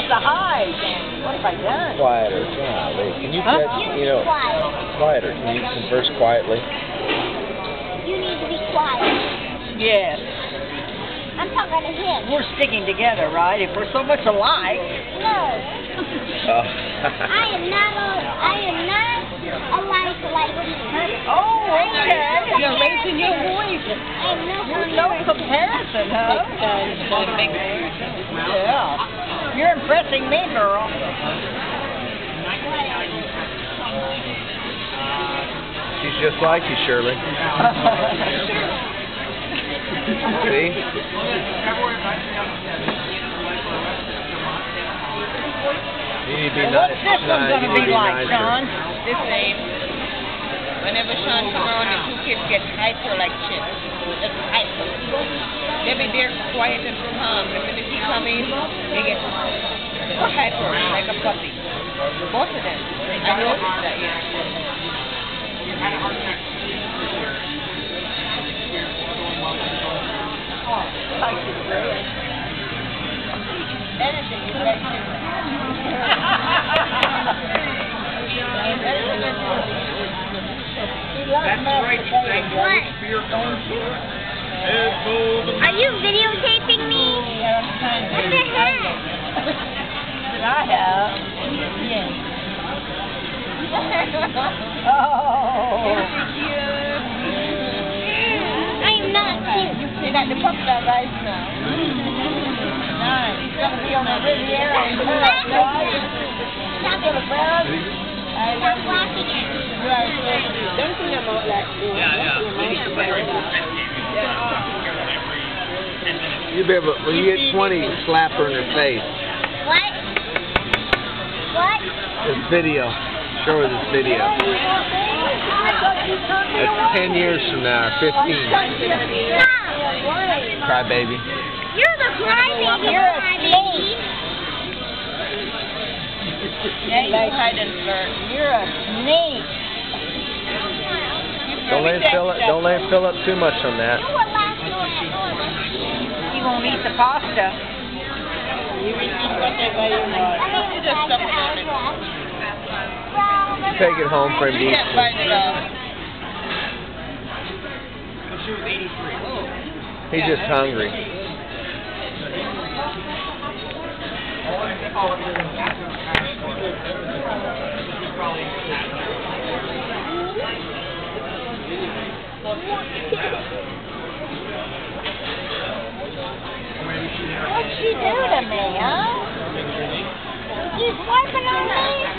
wants to hide. What have I done? Quieter. Golly. Can you huh? get, you know, quieter. Can you converse quietly? You need to be quiet. Yes. I'm talking to him. We're sticking together, right? If we're so much alike. No. Oh. I am not a, I am not alike like you. Oh, okay. You're raising your voice. I am no You're no comparison, huh? Yeah. You're impressing me, girl. Uh, she's just like you, Shirley. See? You need to be nice. What's this one gonna you be like, nicer. Sean? The same. Whenever Sean come around, the two kids get hyper like shit. Just hyper. They be there quiet and calm. The minute he come in, hyper like a puppy. Both of them. I noticed that, yeah. Anything you like to. He loves masturbating. What? Are you videotaping I am not cute. You got the pup dog eyes now. Nice. He's gonna be on the Riviera in Paris, right? Stop Gonna it. browse. Stop laughing at me. Don't think about that. You be able, when you get 20, slap her in her face. What? What? This video. Show her this video. That's 10 years from now, 15. Cry baby. You're the crybaby. You're a crybaby. Yeah, you hide and flirt. You're a snake. Don't let him fill it. Don't let him fill up too much on that. You were laughing at He won't eat the pasta. You receive whatever you want. You just stuff it on it. Well, Take it home for him to You eat. can't bite it uh, off. He's just hungry. What'd she do to me, huh? He's wiping on me.